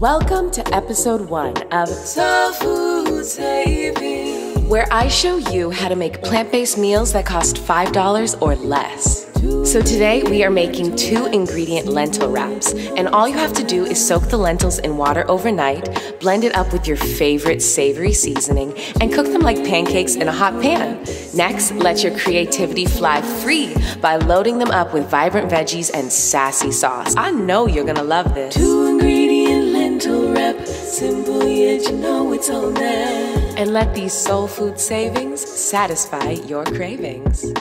Welcome to episode one of Soul Food Saving. where I show you how to make plant based meals that cost $5 or less. So today we are making two ingredient lentil wraps, and all you have to do is soak the lentils in water overnight, blend it up with your favorite savory seasoning, and cook them like pancakes in a hot pan. Next, let your creativity fly free by loading them up with vibrant veggies and sassy sauce. I know you're gonna love this. Two ingredient lentil wrap. Simple yet you know it's all there. And let these soul food savings satisfy your cravings.